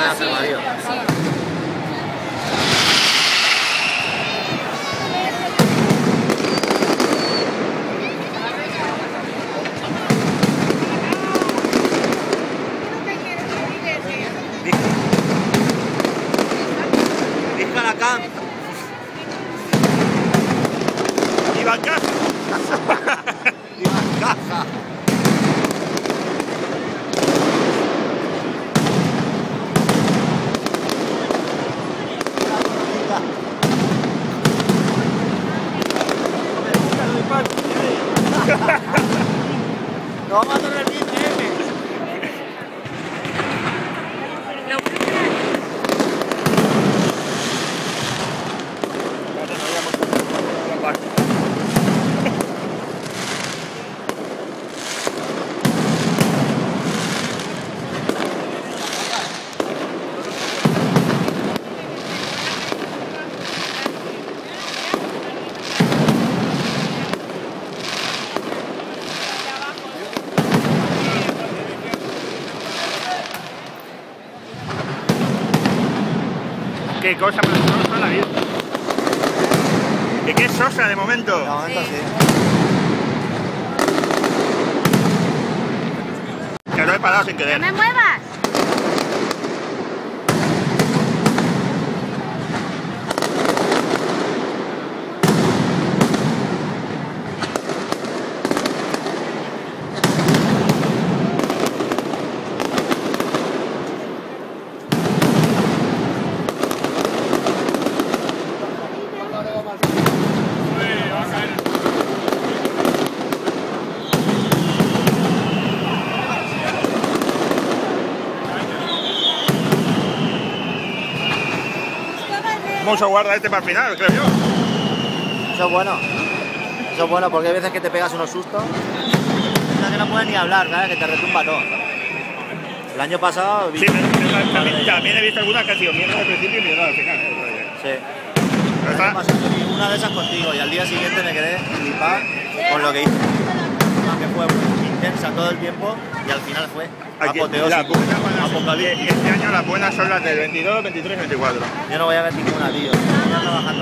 pueden hacer varios. Cam. Iván Caja. Iván Caja. Nos vamos a hacer el vídeo, eh. Qué cosa más sosa la vida. Que qué sosa de momento. De momento sí. Que lo he parado sin ¡No querer. me muevas! Vamos a guardar este para el final, creo yo. Eso es bueno. Eso es bueno porque hay veces que te pegas unos sustos. Que no puedes ni hablar, ¿sabes? Que te retumba todo. El año pasado. Sí, me- también, también he visto algunas que han sido mierda al principio y mierda al final. ¿eh? Sí. Pero está- pasado una de esas contigo y al día siguiente me quedé flipado con lo que hice. Que fue intensa todo el tiempo y al final fue apoteósico. buena van a ser- Apocalipsis. y este año las buenas son las del 22, 23 y 24. Yo no voy a ver ninguna, tío. Voy a trabajando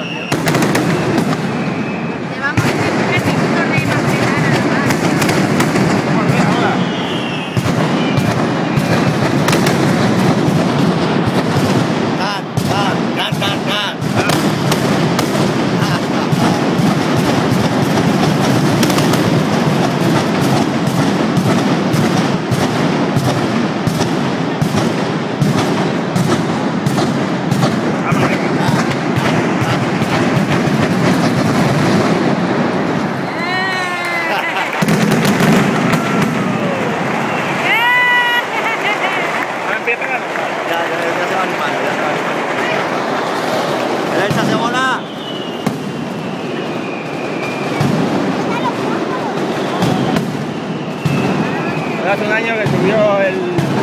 Hace un año que subió el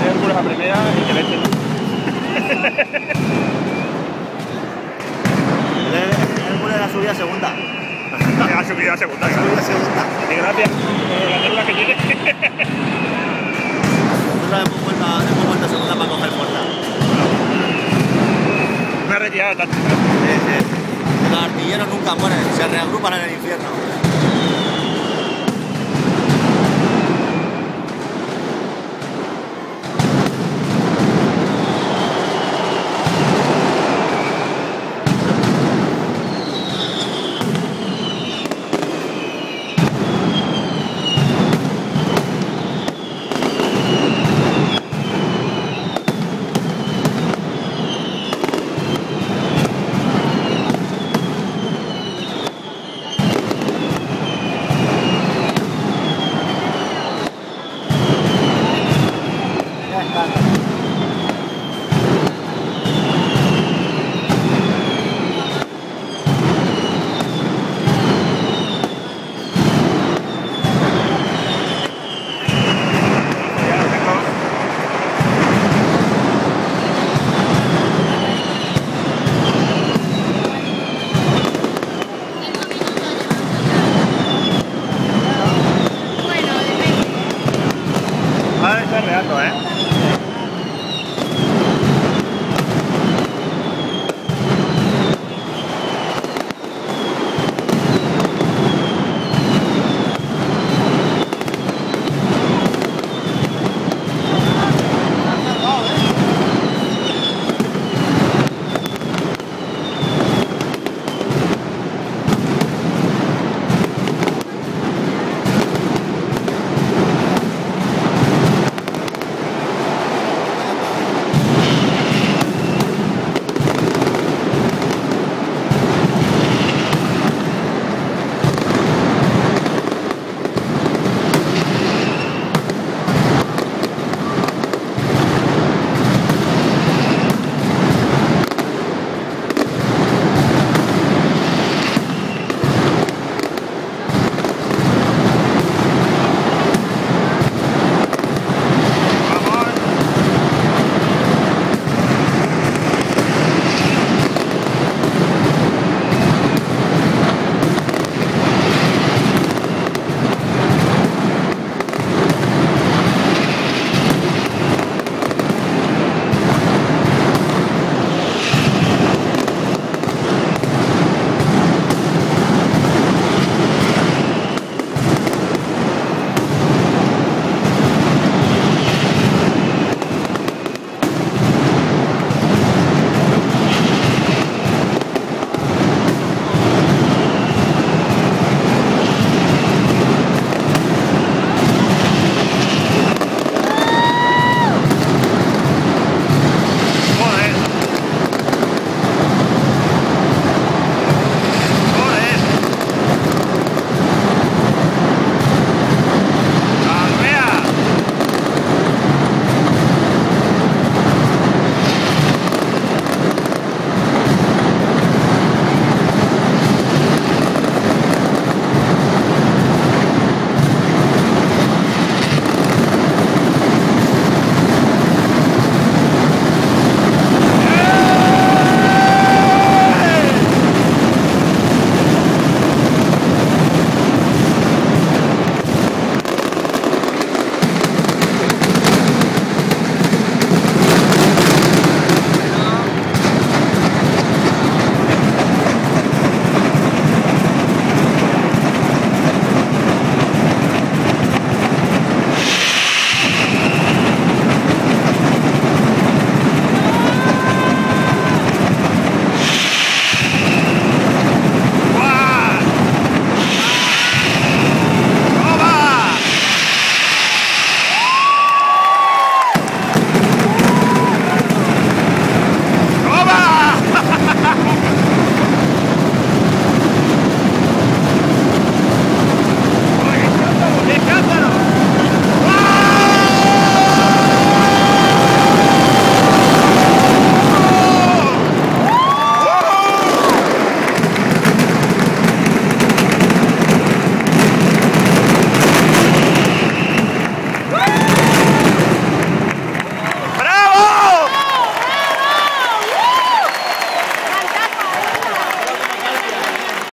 Hércules a primera y que leche. El Hércules la subida a segunda. Ha subido a segunda. Subida a segunda. Y gracias por la regla que tiene. Nosotros hemos vuelto, a- hemos vuelto a segunda para coger fuerza. Me ha retirado tanto. Sí, sí. Los artilleros nunca mueren, se reagrupan en el infierno.